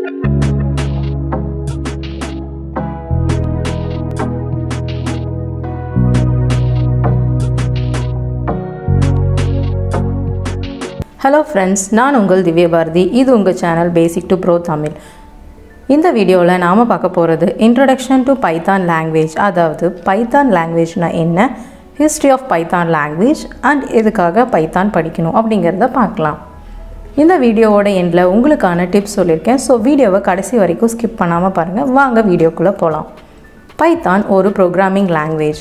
Hello friends நான் உங்கள் திவ்ய பாரதி இது உங்கள் channel basic to pro Tamil இந்த வீடியோவில் நாம் பார்க்க போகிறது இன்ட்ரடக்ஷன் டு பைத்தான் லாங்குவேஜ் அதாவது பைத்தான் லாங்குவேஜ்னால் என்ன? History of Python language and எதுக்காக பைத்தான் படிக்கணும் அப்படிங்கிறத பார்க்கலாம். இந்த வீடியோவோட எண்டில் உங்களுக்கான டிப்ஸ் சொல்லியிருக்கேன் ஸோ வீடியோவை கடைசி வரைக்கும் ஸ்கிப் பண்ணாமல் பாருங்கள் வாங்க வீடியோக்குள்ளே போகலாம் பைத்தான் ஒரு ப்ரோக்ராமிங் லாங்குவேஜ்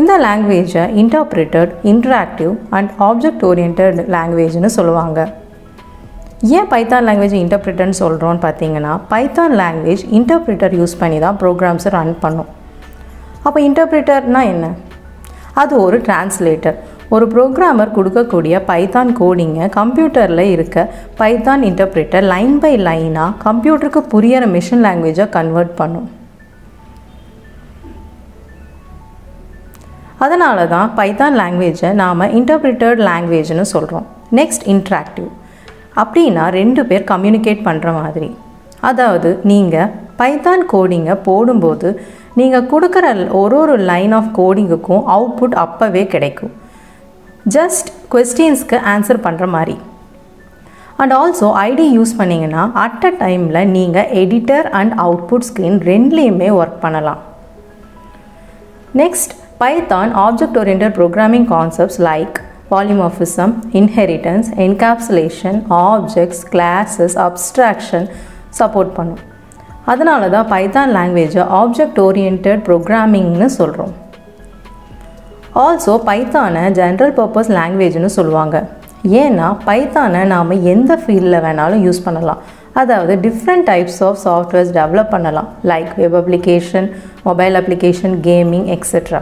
இந்த லாங்குவேஜை interpreted interactive and object orient லாங்குவேஜ்னு சொல்லுவாங்க. ஏன் பைத்தான் லாங்குவேஜ் இன்டர்பிரிட்டர்னு சொல்கிறோன்னு பார்த்தீங்கன்னா பைத்தான் லாங்குவேஜ் இன்டர்பிரிட்டர் யூஸ் பண்ணி தான் ப்ரோக்ராம்ஸை ரன் பண்ணும். அப்போ இன்டர்பிரிட்டர்னால் என்ன? அது ஒரு டிரான்ஸ்லேட்டர் ஒரு ப்ரோக்ராமர் கொடுக்கக்கூடிய பைத்தான் கோடிங்கை கம்ப்யூட்டரில் இருக்க பைத்தான் இன்டர்பிரிட்டர் லைன் பை லைனாக கம்ப்யூட்டருக்கு புரியிற மிஷின் லாங்குவேஜை கன்வெர்ட் பண்ணும். அதனால தான் பைத்தான் லாங்குவேஜை நாம் இன்டர்பிரிட்டட் லாங்குவேஜ்னு சொல்கிறோம் நெக்ஸ்ட் இன்ட்ராக்டிவ் அப்படின்னா ரெண்டு பேர் கம்யூனிகேட் பண்ணுற மாதிரி. அதாவது நீங்கள் பைத்தான் கோடிங்கை போடும்போது நீங்கள் கொடுக்குற ஒரு ஒரு லைன் ஆஃப் கோடிங்குக்கும் அவுட்புட் அப்போவே கிடைக்கும். ஜஸ்ட் கொஸ்டின்ஸ்க்கு ஆன்சர் பண்ணுற மாதிரி. அண்ட் ஆல்சோ ஐடி யூஸ் பண்ணிங்கன்னா அட் அ டைமில் நீங்கள் எடிட்டர் அண்ட் அவுட்புட் ஸ்க்ரீன் ரெண்டுலேயுமே ஒர்க் பண்ணலாம். Next Python object oriented programming concepts like polymorphism, inheritance encapsulation objects classes abstraction support பண்ணும். அதனால தான் பைத்தான் லாங்குவேஜை ஆப்ஜெக்ட் ஓரியன்ட் ப்ரோக்ராமிங்னு சொல்கிறோம் ஆல்சோ பைத்தானை ஜென்ரல் பர்பஸ் லாங்குவேஜ்னு சொல்லுவாங்க. ஏன்னா பைத்தானை நாம் எந்த ஃபீல்டில் வேணாலும் யூஸ் பண்ணலாம். அதாவது different types of softwares develop பண்ணலாம். Like web application mobile application gaming etcetera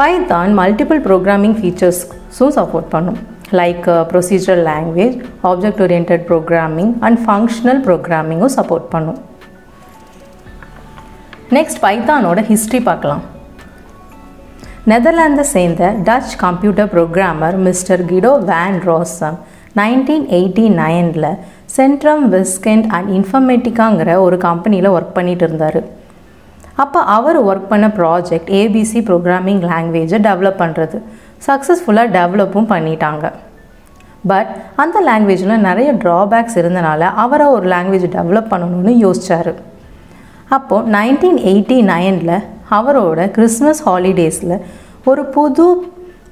Python multiple programming ஃபீச்சர்ஸ்க்கும் support பண்ணும். Like procedure language object orient programming and functional ப்ரோக்ராமிங்கும் support பண்ணும். நெக்ஸ்ட் பைத்தானோட ஹிஸ்ட்ரி பார்க்கலாம். நெதர்லாந்தை சேர்ந்த Dutch computer programmer mister Guido van Rossum nineteen eighty நைனில் Centrum விஸ்கெண்ட் and இன்ஃபர்மேட்டிக்காங்கிற ஒரு கம்பெனியில் work பண்ணிட்டு இருந்தார். அப்போ அவர் ஒர்க் பண்ண ப்ராஜெக்ட் ஏபிசி ப்ரோக்ராமிங் லாங்குவேஜை டெவலப் பண்ணுறது சக்ஸஸ்ஃபுல்லாக டெவலப்பும் பண்ணிட்டாங்க. பட் அந்த லாங்குவேஜில் நிறைய ட்ராபேக்ஸ் இருந்தனால அவரை ஒரு லாங்குவேஜ் டெவலப் பண்ணணும்னு யோசித்தார் அப்போது நைன்டீன் எயிட்டி நைனில் அவரோட கிறிஸ்மஸ் ஹாலிடேஸில் ஒரு புது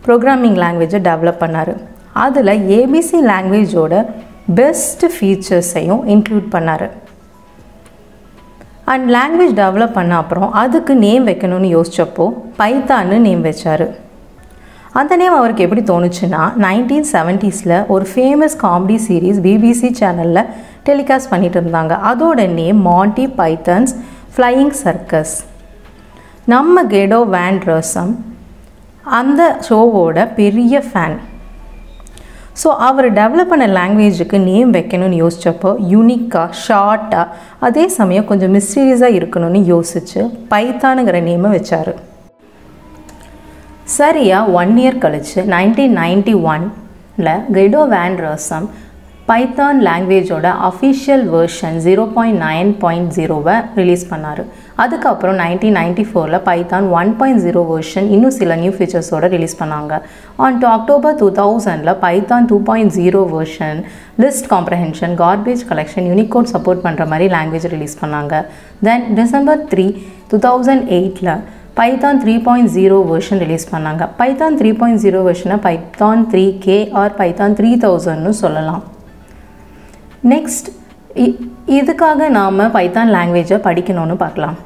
ப்ரோக்ராமிங் லாங்குவேஜை டெவலப் பண்ணார். அதில் ஏபிசி லாங்குவேஜோட பெஸ்ட் ஃபீச்சர்ஸையும் இன்க்ளூட் பண்ணார். அண்ட் லாங்குவேஜ் டெவலப் பண்ண அப்புறம் அதுக்கு நேம் வைக்கணும்னு யோசித்தப்போ பைத்தான்னு நேம் வச்சார். அந்த நேம் அவருக்கு எப்படி தோணுச்சுன்னா நைன்டீன் செவன்ட்டீஸில் ஒரு ஃபேமஸ் காமெடி சீரீஸ் பிபிசி சேனலில் டெலிகாஸ்ட் பண்ணிட்டு இருந்தாங்க. அதோட name Monty Python's Flying Circus நம்ம கெடோ வேன் ரசம் அந்த ஷோவோட பெரிய ஃபேன் ஸோ அவர் டெவலப் பண்ண லாங்குவேஜுக்கு நேம் வைக்கணும்னு யோசித்தப்போ யூனிக்காக ஷார்ட்டாக அதே சமயம் கொஞ்சம் மிஸ்டீரியஸாக இருக்கணும்னு யோசித்து பைத்தானுங்கிற நேமை வச்சார். சரியாக ஒன் இயர் கழித்து நைன்டீன் நைன்டி ஒனில் Guido van Rossum Python லாங்குவேஜோட official version zero point nine point ஜீரோவை ரிலீஸ் பண்ணார். அதுக்கப்புறம் நைன்டீன் நைன்டி ஃபோரில் Python one point zero version இன்னும் சில நியூ ஃபீச்சர்ஸோட ரிலீஸ் பண்ணாங்க. On to October two தௌசண்டில் Python two point zero version list comprehension garbage collection Unicode support பண்ணுற மாதிரி லாங்குவேஜ் ரிலீஸ் பண்ணாங்க. Then December three two thousand எயிட்டில் Python three point zero version release பண்ணாங்க. Python three point zero வெர்ஷனை Python three K or Python three தௌசண்ட்னு சொல்லலாம். Next இதுக்காக நாம் Python லாங்குவேஜை படிக்கணும்னு பார்க்கலாம்.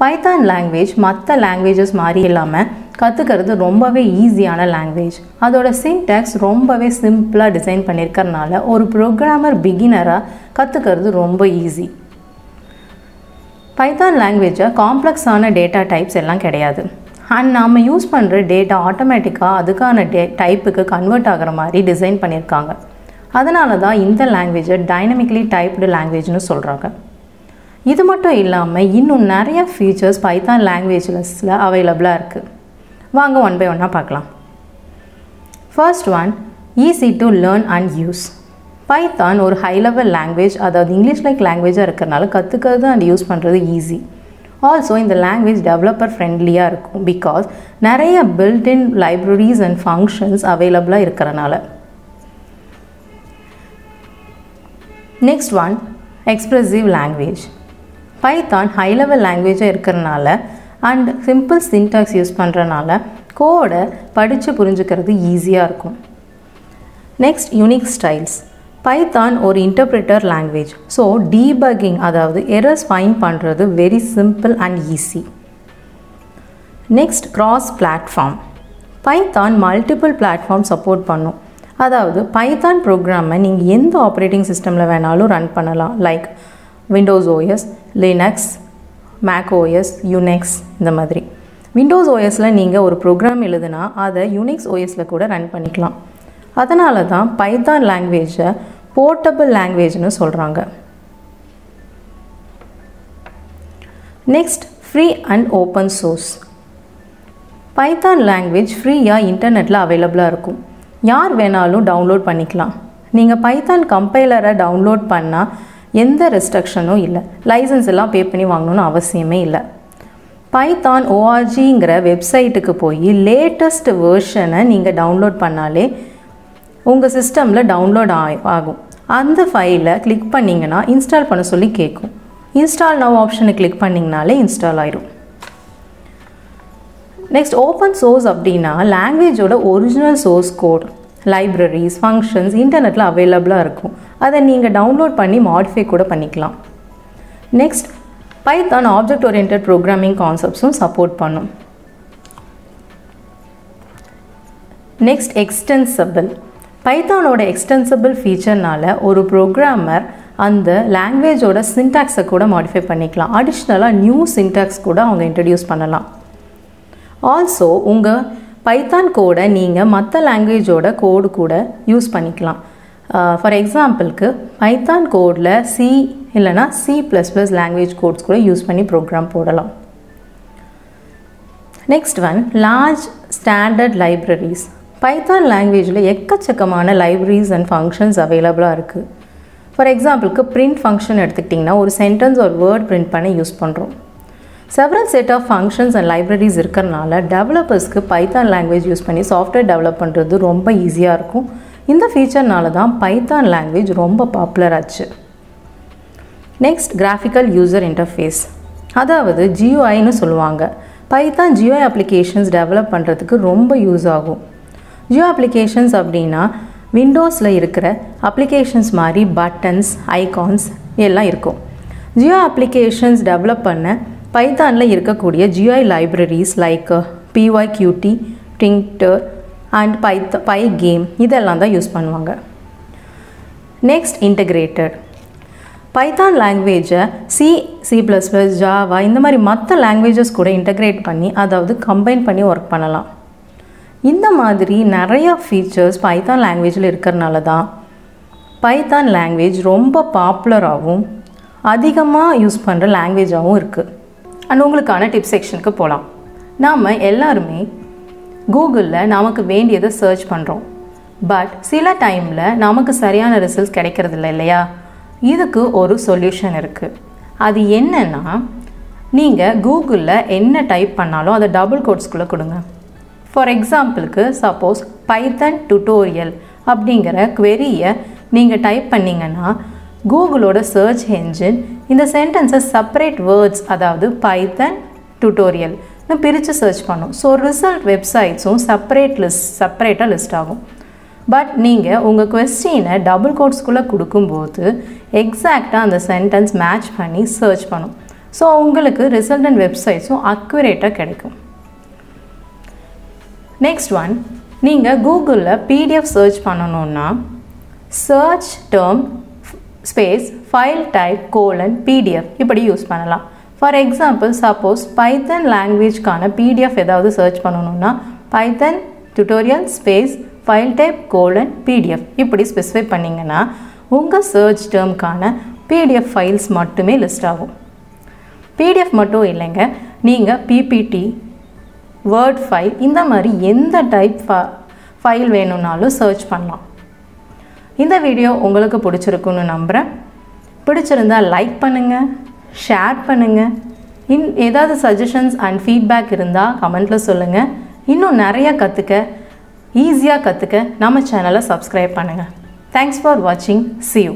பைத்தான் லாங்குவேஜ் மற்ற லாங்குவேஜஸ் மாதிரி இல்லாமல் கற்றுக்கிறது ரொம்பவே ஈஸியான லாங்குவேஜ் அதோட சின்டாக்ஸ் ரொம்பவே சிம்பிளாக டிசைன் பண்ணியிருக்கறனால ஒரு ப்ரோக்ராமர் பிகினராக கற்றுக்கிறது ரொம்ப ஈஸி பைத்தான் லாங்குவேஜை காம்ப்ளெக்ஸான டேட்டா டைப்ஸ் எல்லாம் கிடையாது. அண்ட் நாம் யூஸ் பண்ணுற டேட்டா ஆட்டோமேட்டிக்காக அதுக்கான டே டைப்புக்கு கன்வெர்ட் ஆகிற மாதிரி டிசைன் பண்ணியிருக்காங்க அதனால தான் இந்த லாங்குவேஜை டைனமிக்லி டைப்டு லாங்குவேஜ்னு சொல்கிறாங்க இது மட்டும் இல்லாமல் இன்னும் நிறைய ஃபீச்சர்ஸ் பைத்தான் லாங்குவேஜஸில் அவைலபிளாக இருக்குது வாங்க ஒன் பை ஒன்னாக பார்க்கலாம். First one easy to learn and use Python ஒரு ஹை லெவல் லாங்குவேஜ் அதாவது இங்கிலீஷ் லைக் லாங்குவேஜாக இருக்கிறனால கற்றுக்கிறது அண்ட் யூஸ் பண்ணுறது ஈஸி ஆல்சோ இந்த லாங்குவேஜ் டெவலப்பர் ஃப்ரெண்ட்லியாக இருக்கும் பிகாஸ் நிறைய பில்ட்-இன் லைப்ரரிஸ் அண்ட் ஃபங்க்ஷன்ஸ் அவைலபிளாக இருக்கிறனால. Next one expressive language Python high level லாங்குவேஜாக இருக்கிறனால அண்ட் சிம்பிள் சின்டாக்ஸ் யூஸ் பண்ணுறனால கோடை படித்து புரிஞ்சுக்கிறது ஈஸியாக இருக்கும். நெக்ஸ்ட் யூனிக் ஸ்டைல்ஸ் பைத்தான் ஒரு இன்டர்பிரிட்டர் லாங்குவேஜ் ஸோ டீபக்கிங் அதாவது எரர்ஸ் ஃபைன் பண்ணுறது very simple and easy next cross platform Python multiple platform support பண்ணும். அதாவது பைத்தான் ப்ரோக்ராமை நீங்கள் எந்த ஆப்ரேட்டிங் சிஸ்டமில் வேணாலும் ரன் பண்ணலாம். Like Windows OS Linux Mac OS Unix இந்த மாதிரி. விண்டோஸ் ஓஎஸில் நீங்கள் ஒரு ப்ரோக்ராம் எழுதுனா அதை யூனிக்ஸ் ஓஎஸில் கூட ரன் பண்ணிக்கலாம். அதனால தான் பைத்தான் லாங்குவேஜை போர்ட்டபிள் லாங்குவேஜ்னு சொல்கிறாங்க next free and open source Python language ஃப்ரீயாக இன்டர்நெட்டில் அவைலபிளாக இருக்கும். யார் வேணாலும் டவுன்லோட் பண்ணிக்கலாம். நீங்கள் பைத்தான் கம்பைலரை டவுன்லோட் பண்ணால் எந்த ரெஸ்ட்ரிக்ஷனும் இல்லை. லைசன்ஸ் எல்லாம் பே பண்ணி வாங்கணும்னு அவசியமே இல்லை. பைத்தான் ஓஆர்ஜிங்கிற வெப்சைட்டுக்கு போய் லேட்டஸ்ட் வேர்ஷனை நீங்கள் டவுன்லோட் பண்ணாலே உங்கள் சிஸ்டமில் டவுன்லோட் ஆகும். அந்த ஃபைலை கிளிக் பண்ணிங்கன்னா இன்ஸ்டால் பண்ண சொல்லி கேட்கும் இன்ஸ்டால் நவ் ஆப்ஷனை கிளிக் பண்ணிங்கனாலே இன்ஸ்டால் ஆயிரும். நெக்ஸ்ட் ஓப்பன் சோர்ஸ் அப்படின்னா லாங்குவேஜோட original source code libraries functions இன்டர்நெட்டில் அவைலபிளாக இருக்கும். அதை நீங்கள் டவுன்லோட் பண்ணி மாடிஃபை கூட பண்ணிக்கலாம். Next Python object orient programming கான்செப்ட்ஸும் support பண்ணும். நெக்ஸ்ட் எக்ஸ்டென்சபிள் பைத்தானோட எக்ஸ்டென்சிபிள் ஃபீச்சர்னால ஒரு ப்ரோக்ராமர் அந்த லாங்குவேஜோட சின்டாக்ஸை கூட மாடிஃபை பண்ணிக்கலாம். அடிஷ்னலாக நியூ சின்டாக்ஸ் கூட அவங்க இன்ட்ரடியூஸ் பண்ணலாம். ஆல்சோ உங்கள் பைத்தான் கோடை நீங்கள் மற்ற லாங்குவேஜோட கோடு கூட யூஸ் பண்ணிக்கலாம். ஃபார் எக்ஸாம்பிளுக்கு பைத்தான் கோடில் சி இல்லைனா C plus plus language codes கூட யூஸ் பண்ணி ப்ரோக்ராம் போடலாம். Next one large standard libraries Python லாங்குவேஜில் எக்கச்சக்கமான லைப்ரரிஸ் அண்ட் ஃபங்க்ஷன்ஸ் அவைலபிளாக இருக்குது ஃபார் எக்ஸாம்பிளுக்கு பிரிண்ட் ஃபங்க்ஷன் எடுத்துக்கிட்டிங்கன்னா ஒரு சென்டென்ஸ் ஒரு வேர்ட் பிரிண்ட் பண்ண யூஸ் பண்ணுறோம் several set of functions and libraries இருக்கிறனால டெவலப்பர்ஸ்க்கு பைத்தான் லாங்குவேஜ் யூஸ் பண்ணி சாஃப்ட்வேர் டெவலப் பண்ணுறது ரொம்ப ஈஸியாக இருக்கும். இந்த ஃபீச்சர்னால தான் பைத்தான் லாங்குவேஜ் ரொம்ப பாப்புலர் ஆச்சு. நெக்ஸ்ட் கிராஃபிக்கல் யூசர் இன்டர்ஃபேஸ் அதாவது ஜியோஐன்னு சொல்லுவாங்க. பைத்தான் ஜியோ அப்ளிகேஷன்ஸ் டெவலப் பண்ணுறதுக்கு ரொம்ப யூஸ் ஆகும். ஜியோ அப்ளிகேஷன்ஸ் அப்படின்னா விண்டோஸில் இருக்கிற அப்ளிகேஷன்ஸ் மாதிரி பட்டன்ஸ் ஐகான்ஸ் எல்லாம் இருக்கும். ஜியோ அப்ளிகேஷன்ஸ் டெவலப் பண்ண பைத்தானில் இருக்கக்கூடிய GUI libraries like P Y QT Tkinter and பைத்த Pygame இதெல்லாம் தான் யூஸ் பண்ணுவாங்க. நெக்ஸ்ட் இன்டகிரேட்டட் பைத்தான் லாங்குவேஜை C C plus plus Java இந்த மாதிரி மற்ற லாங்குவேஜஸ் கூட இன்டகிரேட் பண்ணி அதாவது கம்பைன் பண்ணி ஒர்க் பண்ணலாம். இந்த மாதிரி நிறையா ஃபீச்சர்ஸ் பைத்தான் லாங்குவேஜில் இருக்கிறனால தான் பைத்தான் லாங்குவேஜ் ரொம்ப பாப்புலராகவும் அதிகமாக யூஸ் பண்ணுற லாங்குவேஜாகவும் இருக்குது அண்ட் உங்களுக்கான டிப் செக்ஷனுக்கு போகலாம் நாம் எல்லாருமே கூகுளில் நமக்கு வேண்டியதை சர்ச் பண்ணுறோம் பட் சில டைமில் நமக்கு சரியான ரிசல்ட்ஸ் கிடைக்கிறதில்ல இல்லையா? இதுக்கு ஒரு சொல்யூஷன் இருக்குது அது என்னென்னா நீங்கள் கூகுளில் என்ன டைப் பண்ணாலும் அதை டபுள் கோட்ஸ்குள்ளே கொடுங்க. ஃபார் எக்ஸாம்பிளுக்கு சப்போஸ் பைத்தன் டுட்டோரியல் அப்படிங்கிற குவெரியை நீங்கள் டைப் பண்ணிங்கன்னா கூகுளோட சர்ச் என்ஜின் இந்த சென்டென்ஸை செப்பரேட் வேர்ட்ஸ் அதாவது பைத்தன் டுட்டோரியல் பிரித்து சர்ச் பண்ணும். ஸோ ரிசல்ட் வெப்சைட்ஸும் செப்பரேட் லிஸ்ட் செப்பரேட்டாக லிஸ்ட் ஆகும். பட் நீங்கள் உங்கள் கொஸ்டினை டபுள் கோட்ஸ்குள்ளே கொடுக்கும்போது எக்ஸாக்டாக அந்த சென்டென்ஸ் மேட்ச் பண்ணி சர்ச் பண்ணும். ஸோ உங்களுக்கு ரிசல்ட் அண்ட் வெப்சைட்ஸும் அக்யூரேட்டாக கிடைக்கும். நெக்ஸ்ட் ஒன் நீங்கள் கூகுளில் பிடிஎஃப் சர்ச் பண்ணணுன்னா search term space file type colon PDF இப்படி யூஸ் பண்ணலாம். ஃபார் எக்ஸாம்பிள் சப்போஸ் பைத்தன் லாங்குவேஜ்க்கான பிடிஎஃப் ஏதாவது சர்ச் பண்ணணுன்னா Python tutorial space file type colon PDF இப்படி ஸ்பெசிஃபை பண்ணிங்கன்னா உங்கள் சர்ச் டேர்ம்க்கான பிடிஎஃப் ஃபைல்ஸ் மட்டுமே லிஸ்ட் ஆகும். பிடிஎஃப் மட்டும் இல்லைங்க நீங்கள் பிபிடி வேர்ட் ஃபைல் இந்த மாதிரி எந்த டைப் ஃபைல் வேணும்னாலும் சர்ச் பண்ணலாம். இந்த வீடியோ உங்களுக்கு பிடிச்சிருக்குன்னு நம்புகிறேன் பிடிச்சிருந்தா லைக் பண்ணுங்கள் ஷேர் பண்ணுங்கள் இன் ஏதாவது சஜஷன்ஸ் அண்ட் ஃபீட்பேக் இருந்தால் கமெண்ட்டில் சொல்லுங்கள் இன்னும் நிறையா கற்றுக்க ஈஸியாக கற்றுக்க நம்ம சேனலை சப்ஸ்கிரைப் பண்ணுங்கள் தேங்க்ஸ் ஃபார் வாட்சிங் சி யூ